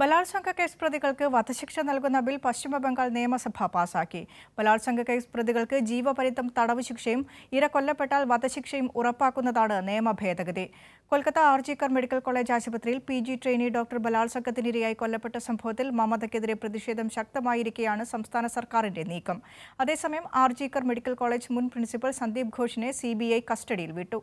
ബലാത്സംഗ കേസ് പ്രതികൾക്ക് വധശിക്ഷ നൽകുന്ന ബിൽ പശ്ചിമബംഗാൾ നിയമസഭ പാസാക്കി. ബലാത്സംഗ കേസ് പ്രതികൾക്ക് ജീവപര്യന്തം തടവ് ശിക്ഷയും ഇര കൊല്ലപ്പെട്ടാൽ വധശിക്ഷയും ഉറപ്പാക്കുന്നതാണ് നിയമ ഭേദഗതി. കൊൽക്കത്ത ആർജിക്കർ മെഡിക്കൽ കോളേജ് ആശുപത്രിയിൽ പി ജി ട്രെയിനി ഡോക്ടർ ബലാത്സംഗത്തിനിരയായി കൊല്ലപ്പെട്ട സംഭവത്തിൽ മമതയ്ക്കെതിരെ പ്രതിഷേധം ശക്തമായിരിക്കെയാണ് സംസ്ഥാന സർക്കാരിന്റെ നീക്കം. അതേസമയം ആർജിക്കർ മെഡിക്കൽ കോളേജ് മുൻ പ്രിൻസിപ്പൽ സന്ദീപ് ഘോഷിനെ സി കസ്റ്റഡിയിൽ വിട്ടു.